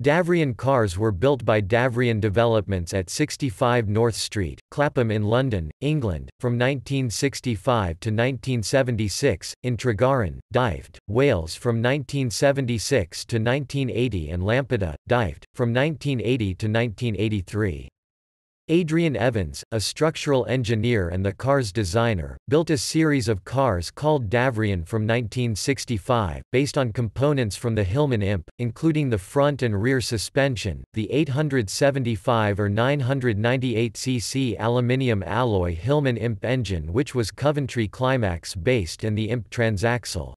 Davrian cars were built by Davrian Developments at 65 North Street, Clapham in London, England, from 1965 to 1976, in Tregaron, Dyfed, Wales from 1976 to 1980 and Lampeter, Dyfed, from 1980 to 1983. Adrian Evans, a structural engineer and the car's designer, built a series of cars called Davrian from 1965, based on components from the Hillman Imp, including the front and rear suspension, the 875 or 998 cc aluminium alloy Hillman Imp engine which was Coventry Climax based and the Imp transaxle.